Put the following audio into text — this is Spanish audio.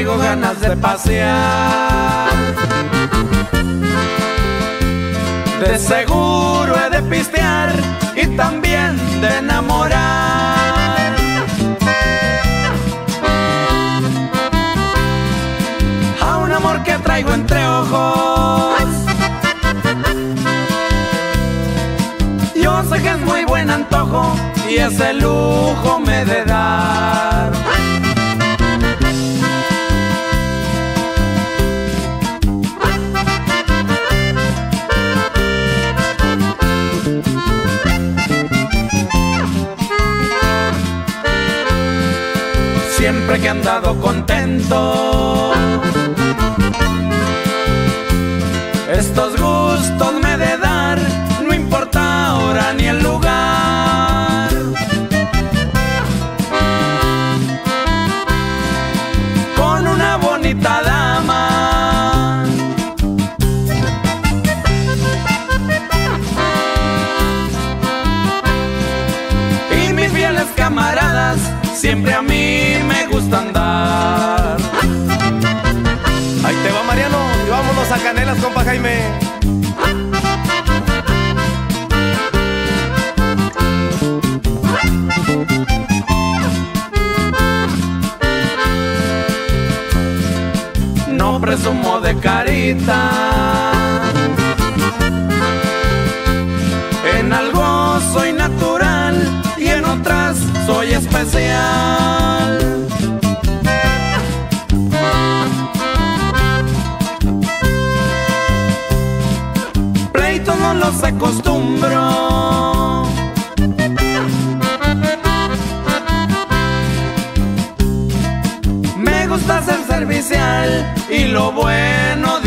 ganas de pasear. De seguro he de pistear y también de enamorar. A un amor que traigo entre ojos. Yo sé que es muy buen antojo y ese lujo me de dar. Siempre que he andado contento. Estos gustos me de dar, no importa ahora ni el lugar. Con una bonita dama. Y mis fieles camaradas, siempre a mí me gusta andar. Ahí te va Mariano y vámonos a Canelas, compa Jaime. no presumo de carita. En algo soy natural especial. Pleitos no los acostumbro. Me gusta ser servicial y lo bueno